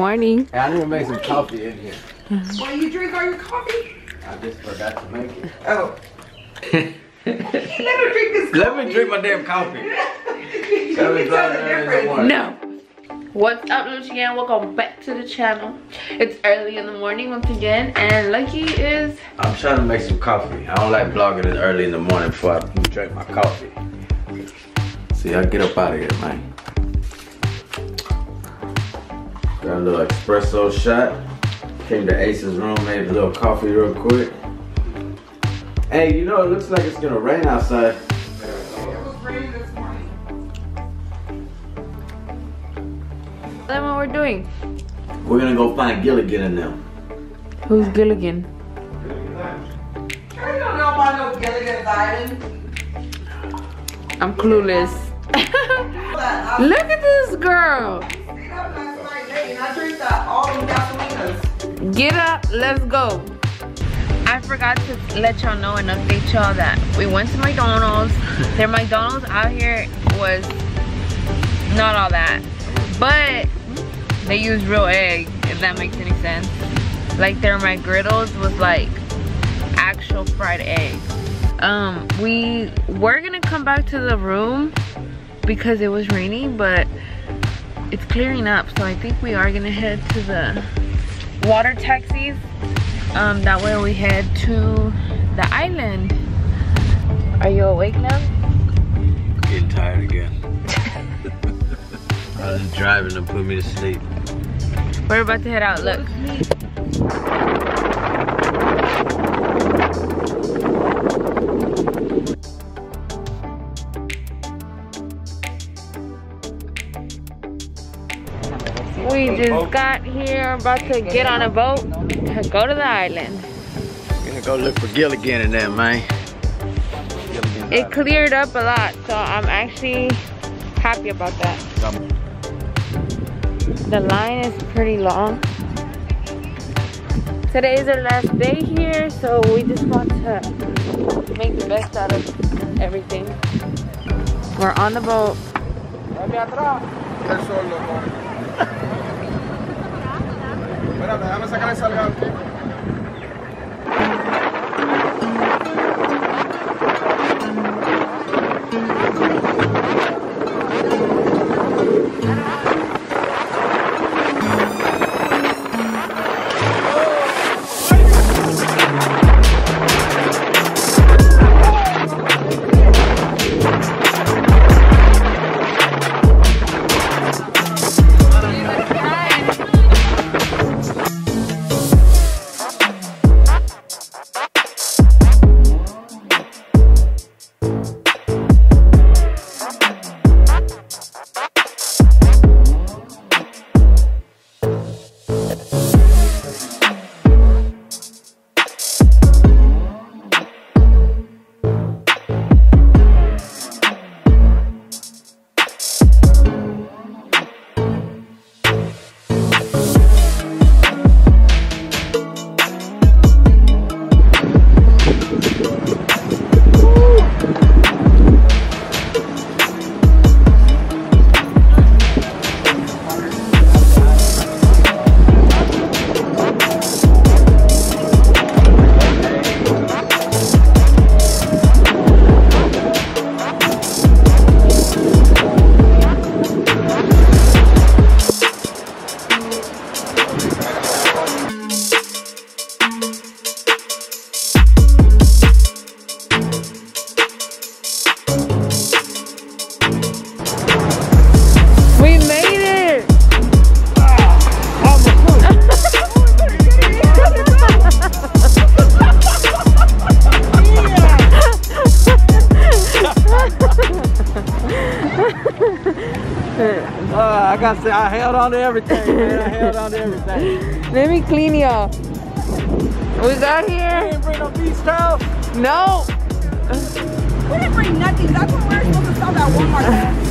Good morning. Hey, I need to make some coffee in here. Well, you drink all your coffee? I just forgot to make it. Oh. Let her drink this Let me drink my damn coffee. you Gotta can tell the early in the difference. No. What's up, Lucy Gang? Welcome back to the channel. It's early in the morning once again, and Lucky is I'm trying to make some coffee. I don't like vlogging this early in the morning before I drink my coffee. See, I get up out of here, man. Got a little espresso shot. Came to Ace's room, made a little coffee real quick. Hey, you know, it looks like it's gonna rain outside. It was raining this morning. that what we're doing. We're gonna go find Gilligan and them. Who's Gilligan? I don't know about no Gilligan's Island. I'm clueless. Look at this girl. And I drank that all them gasolinas. Get up, let's go. I forgot to let y'all know and update y'all that we went to McDonald's. Their McDonald's out here was not all that. But they use real egg, if that makes any sense. Like their McGriddles was like actual fried egg. Um, we were gonna come back to the room because it was raining, but it's clearing up. So I think we are gonna head to the water taxis. Um, that way we head to the island. Are you awake now? Getting tired again. I was driving to put me to sleep. We're about to head out. Look. We just got here, about to get on a boat to go to the island. Gonna go look for Gilligan and them, man. It cleared up a lot, so I'm actually happy about that. The line is pretty long. Today is our last day here, so we just want to make the best out of everything. We're on the boat. Espérate, déjame sacar el salgado. Uh, I got to say, I held on to everything, man. I held on to everything. Let me clean y'all. We got here. didn't bring no beach towels. No. We didn't bring nothing. That's what we're supposed to stop at Walmart.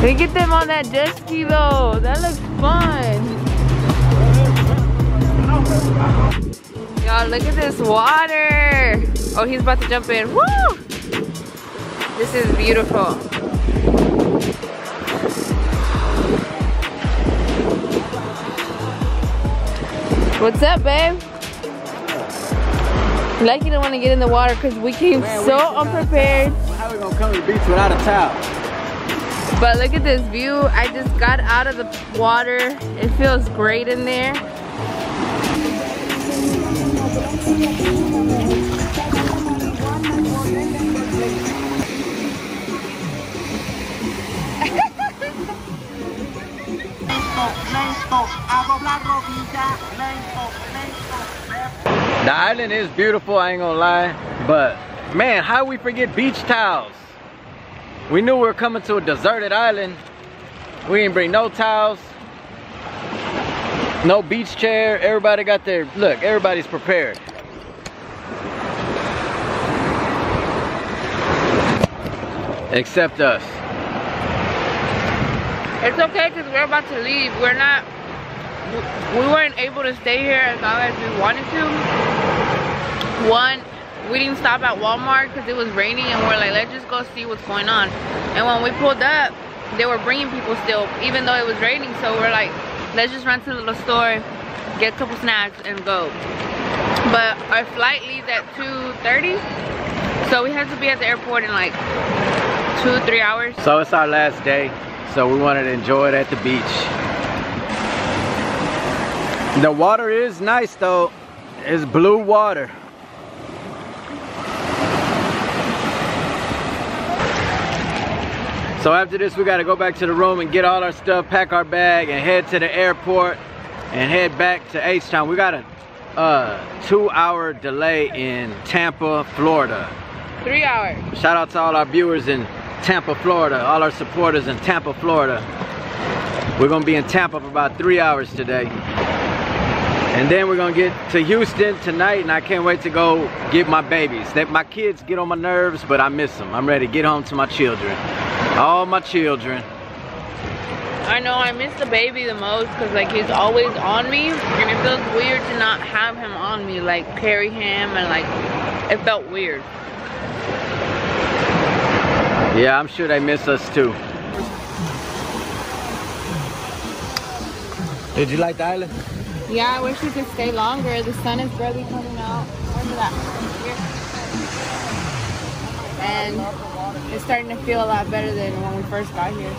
We get them on that jet ski though. That looks fun. Y'all, look at this water. Oh, he's about to jump in. Woo! This is beautiful. What's up, babe? Lucky don't want to get in the water because we came Man, so unprepared. How are we gonna come to the beach without a towel? But look at this view. I just got out of the water. It feels great in there. The island is beautiful, I ain't gonna lie. But man, how we forget beach towels? We knew we were coming to a deserted island. We didn't bring no towels. No beach chair. Everybody got their look, everybody's prepared. Except us. It's okay because we're about to leave. We're not, we weren't able to stay here as long as we wanted to. One, we didn't stop at Walmart because it was raining and we're like, let's just go see what's going on. And when we pulled up, they were bringing people still, even though it was raining. So we're like, let's just run to the little store, get a couple snacks and go. But our flight leaves at 2.30. So we have to be at the airport in like two, three hours. So it's our last day, so we wanted to enjoy it at the beach. The water is nice though. It's blue water. So after this, we gotta go back to the room and get all our stuff, pack our bag, and head to the airport and head back to H-Town. We got a uh, two hour delay in Tampa, Florida. Three hours. Shout out to all our viewers in Tampa, Florida, all our supporters in Tampa, Florida. We're gonna be in Tampa for about three hours today. And then we're gonna get to Houston tonight and I can't wait to go get my babies. That my kids get on my nerves, but I miss them. I'm ready to get home to my children. All my children. I know I miss the baby the most because like he's always on me and it feels weird to not have him on me like carry him and like it felt weird. Yeah, I'm sure they miss us too. Did you like the island? Yeah, I wish we could stay longer. The sun is barely coming out. Where's that? And it's starting to feel a lot better than when we first got here.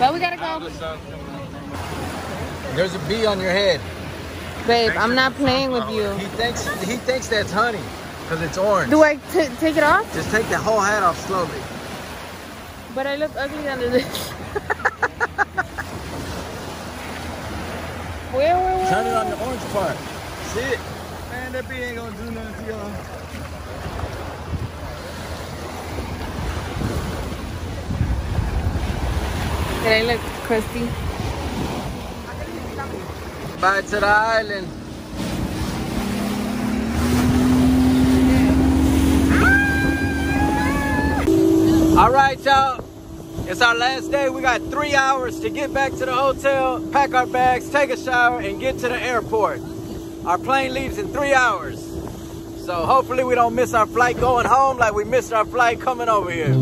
But we gotta go. There's a bee on your head. Babe, I'm not playing with you. He thinks he thinks that's honey because it's orange. Do I t take it off? Just take the whole hat off slowly. But I look ugly under this. where, where, where? Turn it on the orange part. See it? Man, that bee ain't gonna do nothing to y'all. Did I look crusty? Bye to the island. All right, y'all. It's our last day. We got three hours to get back to the hotel, pack our bags, take a shower, and get to the airport. Our plane leaves in three hours. So hopefully we don't miss our flight going home like we missed our flight coming over here.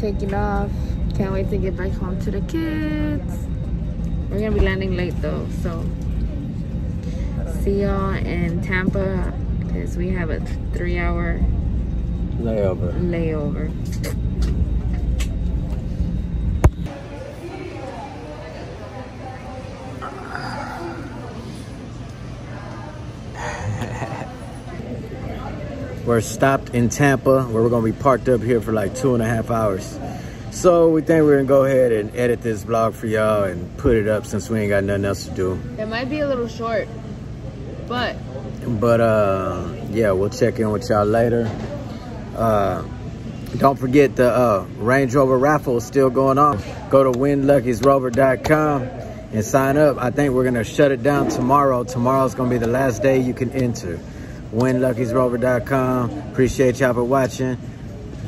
Taking off. Can't wait to get back home to the kids. We're gonna be landing late though, so see y'all in Tampa because we have a three hour Layover. layover. We're stopped in Tampa where we're gonna be parked up here for like two and a half hours. So we think we're gonna go ahead and edit this vlog for y'all and put it up since we ain't got nothing else to do. It might be a little short, but But uh, yeah, we'll check in with y'all later. Uh, don't forget the uh, Range Rover raffle is still going on. Go to winluckiesrover.com and sign up. I think we're gonna shut it down tomorrow. Tomorrow's gonna be the last day you can enter. winluckiesrover.com. Appreciate y'all for watching.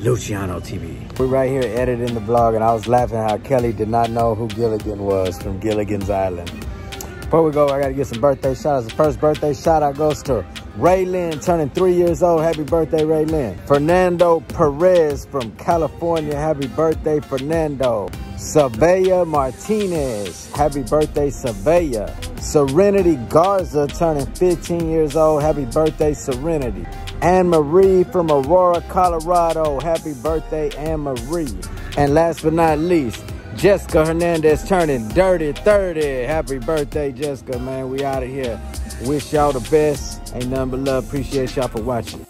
Luciano TV. We're right here editing the vlog and I was laughing how Kelly did not know who Gilligan was from Gilligan's Island. Before we go, I gotta get some birthday shout outs. The first birthday shout out goes to Ray Lynn turning three years old. Happy birthday, Ray Lynn. Fernando Perez from California. Happy birthday, Fernando. Savea Martinez. Happy birthday, Savea. Serenity Garza turning 15 years old. Happy birthday, Serenity. Anne Marie from Aurora, Colorado. Happy birthday, Anne Marie. And last but not least, Jessica Hernandez turning dirty 30. Happy birthday, Jessica, man. We out of here. Wish y'all the best. Ain't nothing but love. Appreciate y'all for watching.